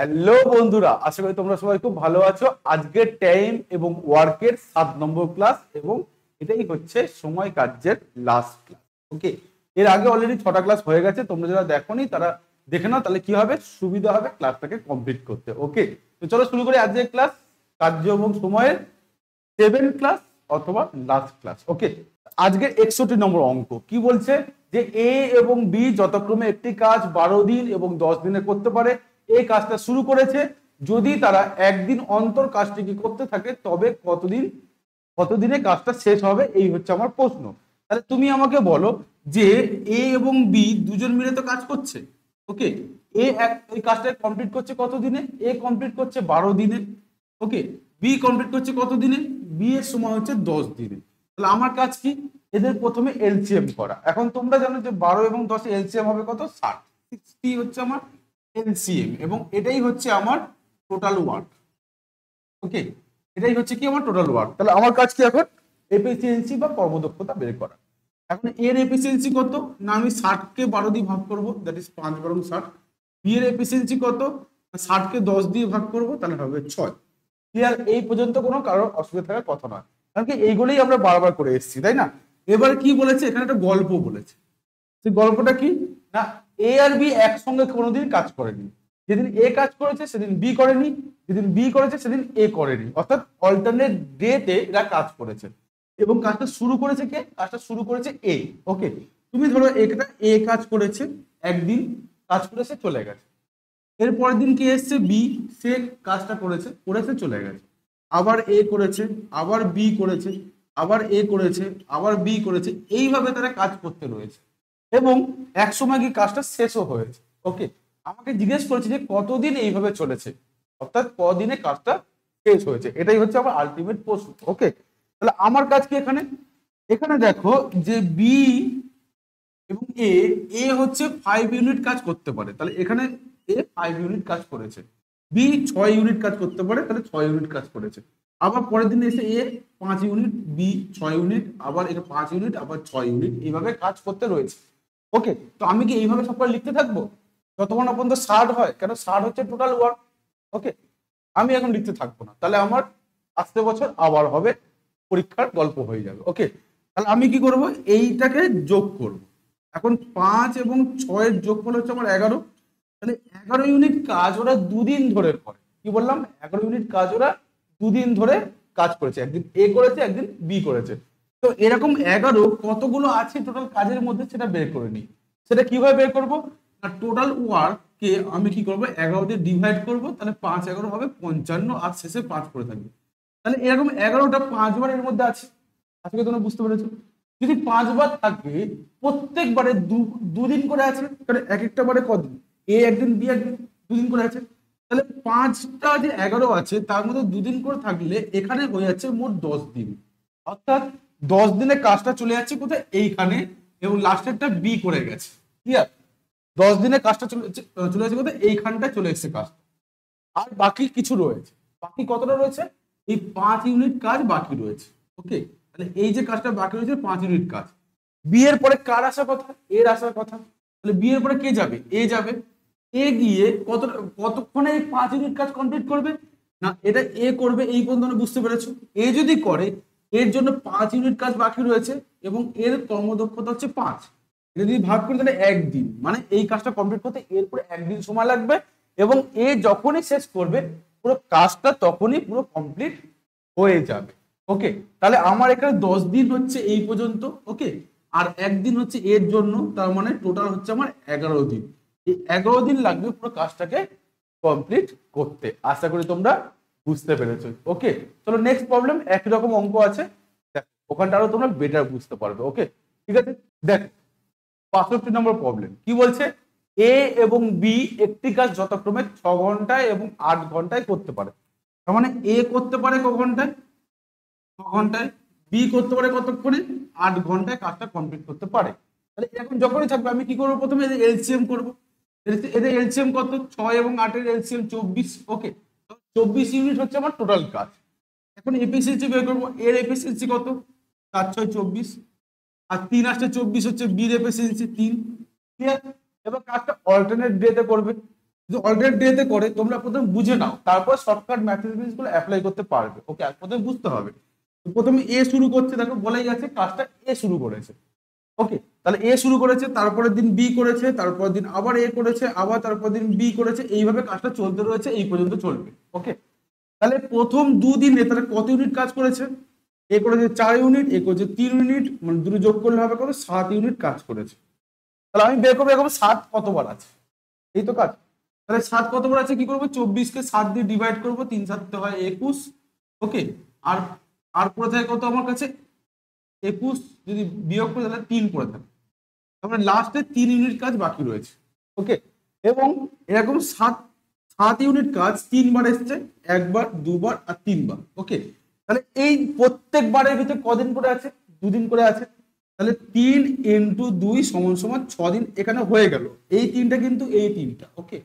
Hello বন্ধুরা। আশা করি তোমরা সবাই খুব ভালো আছো। আজকের টাইম এবং ওয়ার্কের সাত নম্বর ক্লাস এবং এটাই হচ্ছে সময় কার্যের লাস্ট ক্লাস ওকে এর আগে অলরেডি ছটা ক্লাস হয়ে গেছে। তোমরা যারা দেখোনি, তারা দেখে নাও, তাহলে কি হবে? সুবিধা হবে ক্লাসটাকে কমপ্লিট করতে। ওকে তো চলো শুরু করি আজকের ক্লাস কার্য এবং সময়ের সেভেন ক্লাস অথবা লাস্ট ক্লাস ওকে আজকের একষট্টি নম্বর অঙ্ক। কি বলছে? যে এ এবং বি যথাক্রমে একটি কাজ বারো দিন এবং দশ দিনে করতে পারে। এই কাজটা শুরু করেছে। যদি তারা একদিন অন্তর কাজটিকে করতে থাকে, তবে কতদিন, কতদিনে কাজটা শেষ হবে, এই হচ্ছে আমার প্রশ্ন। তাহলে তুমি আমাকে বলো যে এ এবং বি দুজন মিলে তো কাজ করছে। ওকে, এ এক, এই কাজটা কমপ্লিট করছে কত দিনে এ কমপ্লিট করছে বারো দিনে। ওকে, বি কমপ্লিট করছে কত দিনে বি এর সময় হচ্ছে দশ দিনে। তাহলে আমার কাজ কি? এদের প্রথমে এলসিএম করা। এখন তোমরা জানো যে বারো এবং দশে এলসিএম হবে কত? ষাট। সিক্সটি হচ্ছে আমার এলসিএম এবং এটাই হচ্ছে আমার টোটাল ওয়ার্ক ওকে এটাই হচ্ছে কি আমার টোটাল ওয়ার্ক তাহলে আমার কাজ কি এখন? এফিসিয়েন্সি বা কর্মদক্ষতা বের করা। এখন এর এফিসিয়েন্সি কত? না, আমি ষাটকে বারো দিয়ে ভাগ করব দ্যাট ইজ পাঁচ বারো ষাট। বি এর এফিসিয়েন্সি কত? ষাটকে দশ দিয়ে ভাগ করব, তাহলে হবে ছয়। ক্লিয়ার এই পর্যন্ত কোনো কারোর অসুবিধা থাকার কথা নয়। কারণ কি, এইগুলোই আমরা বারবার করে এসেছি, তাই না? এবার কি বলেছে? এখানে একটা গল্প বলেছে। সেই গল্পটা কি? না এ আর বি একসঙ্গে কোনোদিন কাজ করেনি। যেদিন এ কাজ করেছে, সেদিন বি করেনি। যেদিন বি করেছে, সেদিন এ করেনি। অর্থাৎ অল্টারনেট ডেতে এরা কাজ করেছে। এবং কাজটা শুরু করেছে কে? কাজটা শুরু করেছে এ ওকে তুমি ধরো এটা এ কাজ করেছে, একদিন কাজ করেছে চলে গেছে। এরপরের দিন কে এসছে? বি সে কাজটা করেছে করেছে চলে গেছে। আবার এ করেছে, আবার বি করেছে, আবার এ করেছে, আবার বি করেছে। এইভাবে তারা কাজ করতে রয়েছে। এবং এক সময় কি কাজটা শেষও হয়েছে। ওকে আমাকে জিজ্ঞেস করেছে যে কতদিন এইভাবে চলেছে? অর্থাৎ কদিনে কাজটা শেষ হয়েছে? এটাই হচ্ছে আমার আলটিমেট প্রশ্ন। ওকে তাহলে আমার কাজ কি এখানে? এখানে দেখো যে বি এবং এ এ হচ্ছে ফাইভ ইউনিট কাজ করতে পারে। তাহলে এখানে এ ফাইভ ইউনিট কাজ করেছে। বি ছয় ইউনিট কাজ করতে পারে, তাহলে ছয় ইউনিট কাজ করেছে। আবার পরের দিন এসে এ পাঁচ ইউনিট বি ছয় ইউনিট আবার এটা পাঁচ ইউনিট আবার ছয় ইউনিট এইভাবে কাজ করতে রয়েছে। ওকে তো আমি কি এইভাবে সবসময় লিখতে থাকব? যতক্ষণ না পর্যন্ত ষাট হয়, কেন ষাট হচ্ছে টোটাল ওয়ার্ক ওকে আমি এখন লিখতে থাকব না। তাহলে আমার আসতে বছর আবার হবে, পরীক্ষার গল্প হয়ে যাবে। ওকে তাহলে আমি কি করব? এইটাকে যোগ করব। এখন পাঁচ এবং ছয়ের যোগ যোগফল হচ্ছে আমার এগারো। তাহলে এগারো ইউনিট কাজ ওরা দুদিন ধরে করে। কি বললাম? এগারো ইউনিট কাজ ওরা দুদিন ধরে কাজ করেছে। একদিন এ করেছে, একদিন বি করেছে। তো এরকম এগারো কতগুলো আছে টোটাল কাজের মধ্যে সেটা বের করে নিই। সেটা কীভাবে বের করব? না টোটাল ওয়ার্ককে আমি কি করব? এগারো দিয়ে ডিভাইড করব, তাহলে পাঁচ এগারো হবে পঞ্চান্ন, আর শেষে পাঁচ করে থাকবে। তাহলে এরকম এগারোটা পাঁচবার এর মধ্যে আছে। আজকে তোমরা বুঝতে পেরেছ। যদি পাঁচবার থাকে, প্রত্যেকবারে দুদিন করে আছে, তাহলে এক একটা বারে কদিন? এ একদিন, বি একদিন, দুদিন করে আছে। তাহলে পাঁচটা যে এগারো আছে, তার মধ্যে দুদিন করে থাকলে এখানে হয়ে যাচ্ছে মোট দশ দিন। অর্থাৎ দশ দিনে কাজটা চলে যাচ্ছে কোথায়? এইখানে এবং লাস্টেরটা বি করে গেছে। ক্লিয়ার দশ দিনে কাজটা চলে চলে যাচ্ছে কোথায়? এইখানটা চলে এসছে কাজটা। আর বাকি কিছু রয়েছে। বাকি কতটা রয়েছে? এই পাঁচ ইউনিট কাজ বাকি রয়েছে। ওকে তাহলে এই যে কাজটা বাকি রয়েছে, পাঁচ ইউনিট কাজ। বি এর পরে কার আসার কথা? এর আসার কথা। তাহলে বি এর পরে কে যাবে? এ যাবে। এ গিয়ে কত, কতক্ষণে এই পাঁচ ইউনিট কাজ কমপ্লিট করবে? না, এটা এ করবে এই পর্যন্ত বুঝতে পেরেছ? এ যদি করে এর জন্য পাঁচ ইউনিট কাজ বাকি রয়েছে এবং এর কর্মদক্ষতা হচ্ছে পাঁচ। যদি ভাগ করি তাহলে একদিন। মানে এই কাজটা কমপ্লিট করতে এরপরে একদিন সময় লাগবে এবং এ যখনই শেষ করবে, পুরো কাজটা তখনই পুরো কমপ্লিট হয়ে যাবে। ওকে তাহলে আমার এখানে দশ দিন হচ্ছে এই পর্যন্ত। ওকে আর একদিন হচ্ছে এর জন্য, তার মানে টোটাল হচ্ছে আমার এগারো দিন। এই এগারো দিন লাগবে পুরো কাজটাকে কমপ্লিট করতে। আশা করি তোমরা বুঝতে পেরেছ। ওকে চলো নেক্সট প্রবলেম একই রকম অঙ্ক আছে। ওখানটা আরও তোমরা বেটার বুঝতে পারবে ওকে ঠিক আছে? দেখ, বাষট্টি নম্বর প্রবলেম কি বলছে? এ এবং বি একটি কাজ যথাক্রমে ছ ঘন্টায় এবং আট ঘন্টায় করতে পারে। তার মানে এ করতে পারে ক ঘন্টায়? ছ ঘন্টায়। বি করতে পারে কতক্ষণে? আট ঘন্টায় কাজটা কমপ্লিট করতে পারে। তাহলে এখন যখনই থাকবে, আমি কি করব? প্রথমে এদের এলসিএম করব। এদের এলসিএম কত? ছয় এবং আটের এলসিএম চব্বিশ ওকে চব্বিশ ইউনিট হচ্ছে আমার টোটাল কাজ। এখন এফিসিয়েন্সি বের করব, এর এফিসিয়েন্সি কত? চার ছয় চব্বিশ। আর তিন আসতে চব্বিশ হচ্ছে বির এফিসিয়েন্সি তিন। ক্লিয়ার এবার কাজটা অল্টারনেট ডেতে করবে। যদি অল্টারনেট ডেতে করে, তোমরা প্রথমে বুঝে নাও, তারপর শর্টকাট ম্যাথমেটিক্সগুলো অ্যাপ্লাই করতে পারবে। ওকে প্রথমে বুঝতে হবে। প্রথমে এ শুরু করছে, দেখো বলেই গেছে কাজটা এ শুরু করেছে। ওকে তাহলে এ শুরু করেছে, তারপরের দিন বি করেছে, তারপরের দিন আবার এ করেছে, আবার তারপর দিন বি করেছে, এইভাবে কাজটা চলতে রয়েছে, এই পর্যন্ত চলবে। ওকে তাহলে প্রথম দুদিনে তাহলে কত ইউনিট কাজ করেছে? এ করেছে চার ইউনিট এ করেছে তিন ইউনিট মানে দুটো যোগ করলে হবে কত? সাত ইউনিট কাজ করেছে। তাহলে আমি বের করব এরকম সাত কতবার আছে? এই তো কাজ। তাহলে সাত কতবার আছে, কি করব? চব্বিশকে সাত দিয়ে ডিভাইড করব, তিন সাততে হয় একুশ। ওকে আর আর কোথায় কত আমার কাছে? একুশ যদি বিয়োগ করে তাহলে তিন পড়ে থাকে। তারপরে লাস্টে তিন ইউনিট কাজ বাকি রয়েছে। ওকে এবং এরকম সাত সাত ইউনিট কাজ তিনবার এসছে, একবার, দুবার আর তিনবার। ওকে তাহলে এই প্রত্যেকবারের ভিতরে কদিন করে আছে? দুদিন করে আছে। তাহলে তিন ইন্টু দুই সমান সমান দিন এখানে হয়ে গেল। এই তিনটা কিন্তু এই তিনটা। ওকে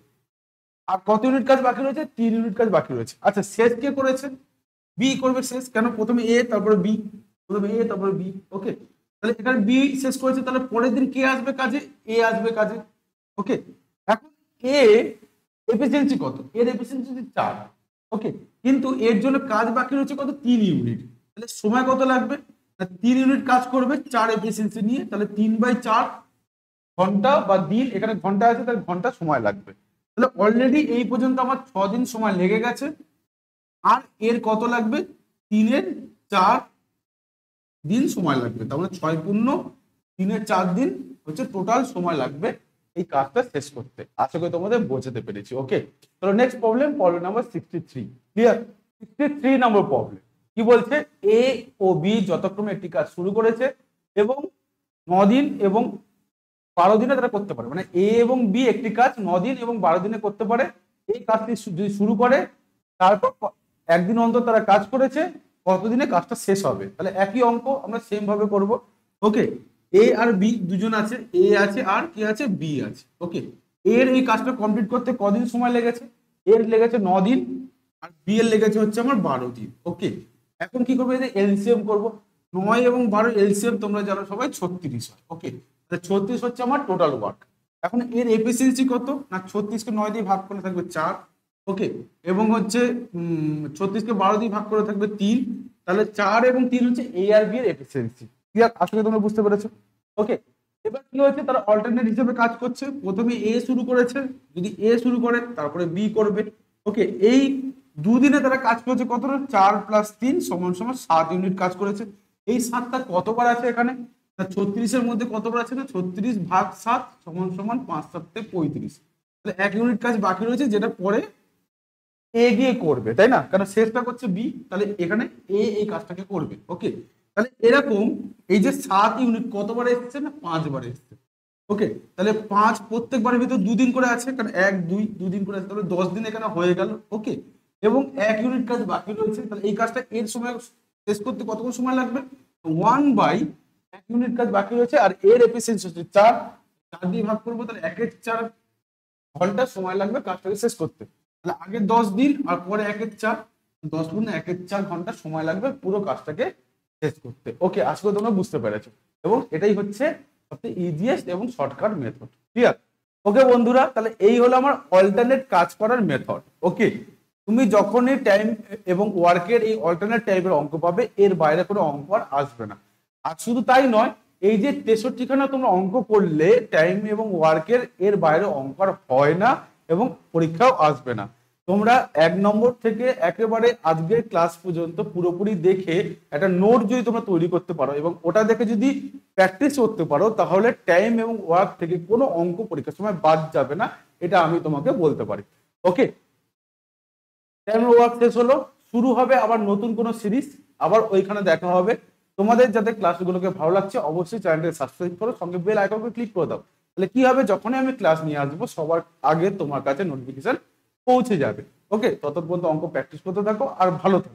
আর কত ইউনিট কাজ বাকি রয়েছে? তিন ইউনিট কাজ বাকি রয়েছে। আচ্ছা শেষ কে করেছে? বি করবে শেষ। কেন? প্রথমে এ তারপরে বি প্রথমে এ তারপরে বি ওকে তাহলে এখানে বি শেষ করেছে, তাহলে পরের দিন কে আসবে কাজে? এ আসবে কাজে ওকে এখন এ এফিসিয়েন্সি কত? এর এফিসিয়েন্সি চার ওকে কিন্তু এর জন্য কাজ বাকি রয়েছে কত? তিন ইউনিট তাহলে সময় কত লাগবে? তিন ইউনিট কাজ করবে চার এফিসিয়েন্সি নিয়ে, তাহলে তিন বাই চার ঘণ্টা বা দিন, এখানে ঘণ্টা আছে, তাহলে ঘণ্টা সময় লাগবে। তাহলে অলরেডি এই পর্যন্ত আমার ছ দিন সময় লেগে গেছে। আর এর কত লাগবে? তিনের চার দিন সময় লাগবে। তার মানে ছয় পূর্ণ, তিনের চার দিন হচ্ছে টোটাল সময় লাগবে এই কাজটা শেষ করতে। আশা করি তোমাদের বোঝাতে পেরেছি। ওকে তাহলে next problem problem number sixty three clear sixty three নম্বর প্রবলেম কি বলছে? এ ও বি যতক্রমে একটি কাজ শুরু করেছে এবং দিন এবং বারো দিনে তারা করতে পারে। মানে এ এবং বি একটি কাজ দিন এবং বারো দিনে করতে পারে। এই কাজটি যদি শুরু করে, তারপর একদিন অন্তর তারা কাজ করেছে কতদিনে কাজটা শেষ হবে? তাহলে একই অঙ্ক আমরা সেম ভাবে করব। ওকে এ আর বি দুজন আছে। এ আছে আর কি আছে বি আছে। ওকে এর এই কাজটা কমপ্লিট করতে কদিন সময় লেগেছে? এর লেগেছে ন দিন আর বি এর লেগেছে হচ্ছে আমার বারো দিন। ওকে এখন কি করব? এদের এলসিএম করব। নয় এবং বারো এলসিএম তোমরা জানো সবাই ছত্রিশ হয়। ওকে তাহলে ছত্রিশ হচ্ছে আমার টোটাল ওয়ার্ক এখন এর এফিসিয়েন্সি কত? না ছত্রিশকে নয় দিয়ে ভাগ করে থাকবে চার। ওকে, এবং হচ্ছে ছত্রিশকে বারো দিয়ে ভাগ করে থাকবে তিন, তাহলে চার এবং তিন হচ্ছে এ আর বি এর এফিসিয়েন্সি ক্লিয়ার আসলে তোমরা বুঝতে পেরেছ? ওকে, এবার কি হয়েছে? তারা অল্টারনেট হিসেবে কাজ করছে। প্রথমে এ শুরু করেছে, যদি এ শুরু করে, তারপরে বি করবে। ওকে, এই দুদিনে তারা কাজ করেছে কতটা? চার প্লাস তিন সমান সমান সাত ইউনিট কাজ করেছে। এই সাতটা কতবার আছে এখানে? না ছত্রিশের মধ্যে কতবার আছে? না ছত্রিশ ভাগ সাত সমান সমান পাঁচ সাততে পঁয়ত্রিশ। তাহলে এক ইউনিট কাজ বাকি রয়েছে, যেটা পরে এ গিয়ে করবে, তাই না? কারণ শেষটা করছে বি তাহলে এখানে এ এই কাজটাকে করবে ওকে তাহলে এরকম এই যে সাত ইউনিট কতবার এসছে না পাঁচবার এসছে? ওকে তাহলে পাঁচ প্রত্যেকবারের ভিতর দুদিন করে আছে, কারণ এক, দুই, দুদিন করে আছে তাহলে দশ দিন এখানে হয়ে গেল ওকে এবং এক ইউনিট কাজ বাকি রয়েছে, তাহলে এই কাজটা এর সময় শেষ করতে কতক্ষণ সময় লাগবে? ওয়ান বাই এক ইউনিট কাজ বাকি রয়েছে, আর এর এফিসিয়েন্সি হচ্ছে চার। চার দিয়ে ভাগ করব, তাহলে একের চার ঘণ্টা সময় লাগবে কাজটাকে শেষ করতে। তাহলে আগে দশ দিন, আর পরে একের চার। দশ গুণ একের চার ঘণ্টা সময় লাগবে পুরো কাজটাকে শেষ করতে। ওকে আশা করি তোমরা বুঝতে পেরেছ। এবং এটাই হচ্ছে সবচেয়ে ইজিয়েস্ট এবং শর্টকাট মেথড ক্লিয়ার ওকে বন্ধুরা, তাহলে এই হলো আমার অল্টারনেট কাজ করার মেথড ওকে তুমি যখনই টাইম এবং ওয়ার্কের এই অল্টারনেট টাইপের অঙ্ক পাবে, এর বাইরে কোনো অঙ্ক আর আসবে না। আর শুধু তাই নয়, এই যে তেষট্টিখানা তোমরা অঙ্ক করলে টাইম এবং ওয়ার্কের এর বাইরে অঙ্ক আর হয় না। এবং পরীক্ষাও আসবে না। তোমরা এক নম্বর থেকে একেবারে আজকের ক্লাস পর্যন্ত পুরোপুরি দেখে একটা নোট যদি তোমরা তৈরি করতে পারো এবং ওটা দেখে যদি প্র্যাকটিস করতে পারো, তাহলে টাইম এবং ওয়ার্ক থেকে কোনো অঙ্ক পরীক্ষার সময় বাদ যাবে না। এটা আমি তোমাকে বলতে পারি। ওকে টাইম ওয়ার্ক শেষ হলো। শুরু হবে আবার নতুন কোনো সিরিজ আবার ওইখানে দেখা হবে। তোমাদের যাতে ক্লাসগুলোকে ভালো লাগছে, অবশ্যই চ্যানেলটাকে সাবস্ক্রাইব করো। সঙ্গে বেল আইকনকে ক্লিক করে দাও। তাহলে কি হবে? যখনই আমি ক্লাস নিয়ে আসব, সবার আগে তোমার কাছে নোটিফিকেশন পৌঁছে যাবে। ওকে তত পর্যন্ত অঙ্ক প্র্যাকটিস করতে থাকো আর ভালো থাকো।